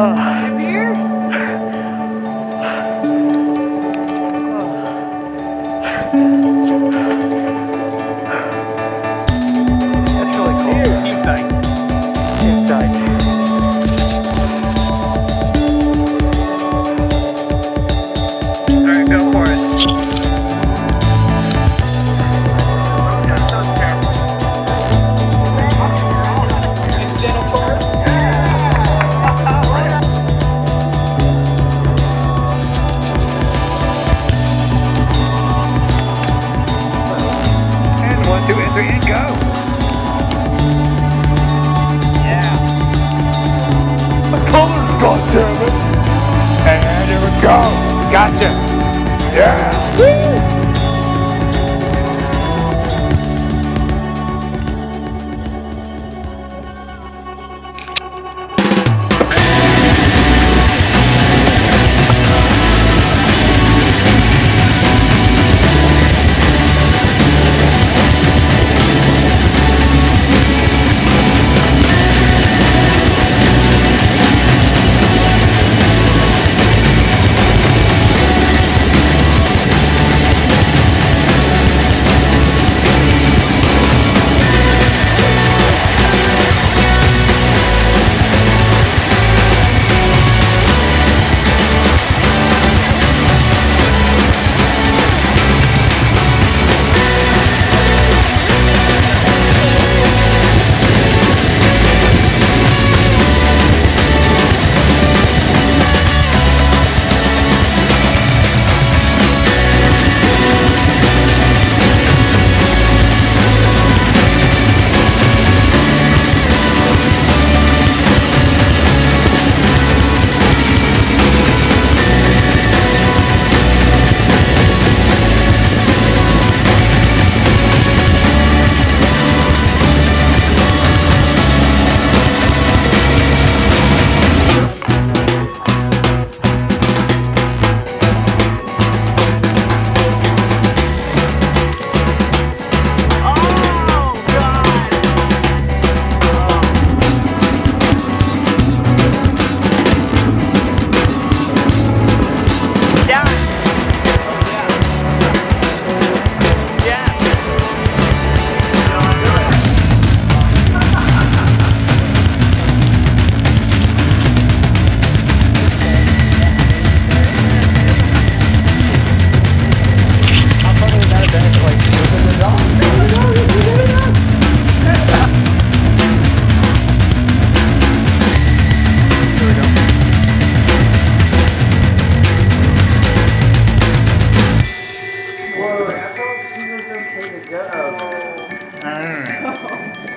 Uh, Gotcha. Yeah. Woo.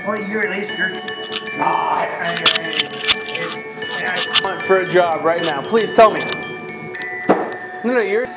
Well, you're at least you're. For a job right now. Please tell me. No, no, you're.